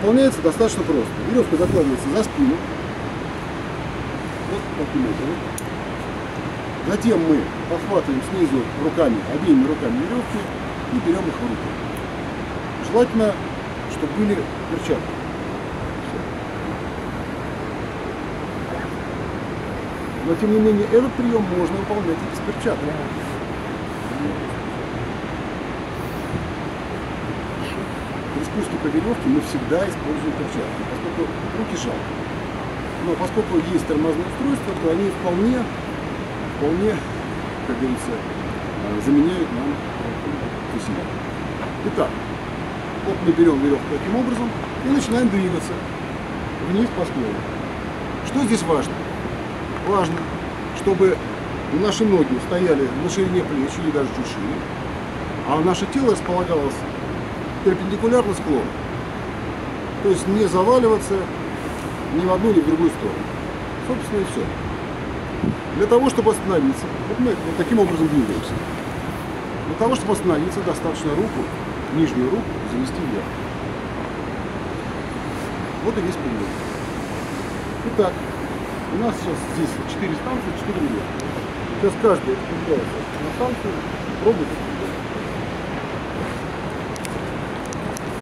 Выполняется достаточно просто. Веревка закладывается за спину. Вот таким образом. Затем мы подхватываем снизу руками, обеими руками веревки и берем их в руки. Желательно, чтобы были перчатки. Но тем не менее этот прием можно выполнять и без перчаток. Спуске по веревке мы всегда используем перчатки, поскольку руки жалко. Но поскольку есть тормозное устройство, то они вполне, вполне, как говорится, э, заменяют нам усилия. Итак, вот мы берем веревку таким образом и начинаем двигаться вниз по склону. Что здесь важно? Важно, чтобы наши ноги стояли на ширине плеч или даже чуть шире, а наше тело располагалось перпендикулярно склону. То есть не заваливаться ни в одну, ни в другую сторону. Собственно и все. Для того, чтобы остановиться, вот мы вот таким образом двигаемся. Для того, чтобы остановиться, достаточно руку, нижнюю руку завести вверх. Вот и весь прием. Итак, у нас сейчас здесь 4 станции, 4 вверх. Сейчас каждый отправляется на станцию, пробует